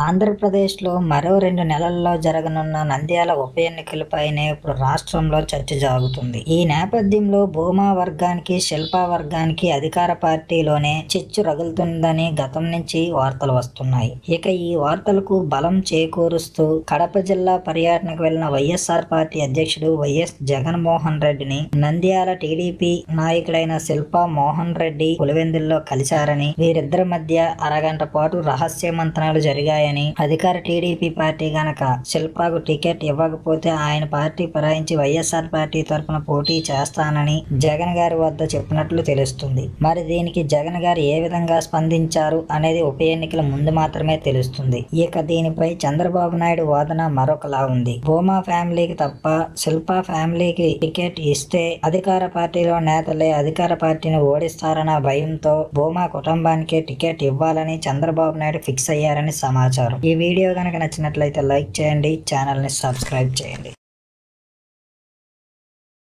ఆంధ్రప్రదేశ్లో మరో రెండు నెలల్లో జరగనున్న నంద్యాల ఉప ఎన్నికలపైనే ఇప్పుడు రాష్ట్రంలో చర్చ జరుగుతుంది. ఈ నేపథ్యంలో భూమా వర్గానికి శిల్పా వర్గానికి అధికార పార్టీలోనే చిచ్చు రగులుతుందని గతం నుంచి వార్తలు వస్తున్నాయి. ఇక ఈ వార్తలకు బలం చేకూరుస్తూ కడప జిల్లా పర్యటనకు వెళ్ళిన వైఎస్ఆర్ పార్టీ అధ్యక్షుడు వైఎస్ జగన్మోహన్ రెడ్డిని నంద్యాల టీడీపీ నాయకులైన శిల్పా మోహన్ రెడ్డి పులివెందుల్లో కలిశారని వీరిద్దరి మధ్య అరగంట పాటు రహస్య మంత్రాలు ఉంటాయని అధికార టీడీపీ పార్టీ గనక శిల్పాకు టికెట్ ఇవ్వకపోతే ఆయన పార్టీ పరాయించి వైఎస్ఆర్ పార్టీ తరఫున పోటీ చేస్తానని జగన్ గారి వద్ద చెప్పినట్లు తెలుస్తుంది. మరి దీనికి జగన్ గారు ఏ విధంగా స్పందించారు అనేది ఉప ఎన్నికల ముందు మాత్రమే తెలుస్తుంది. ఇక దీనిపై చంద్రబాబు నాయుడు వాదన మరొకలా ఉంది. భూమా ఫ్యామిలీకి తప్ప శిల్పా ఫ్యామిలీకి టికెట్ ఇస్తే అధికార పార్టీలో నేతలే అధికార పార్టీని ఓడిస్తారన్న భయంతో భూమా కుటుంబానికే టికెట్ ఇవ్వాలని చంద్రబాబు నాయుడు ఫిక్స్ అయ్యారని సమాచారం. ఈ వీడియో కనుక నచ్చినట్లయితే లైక్ చేయండి ఛానల్ని సబ్స్క్రైబ్ చేయండి.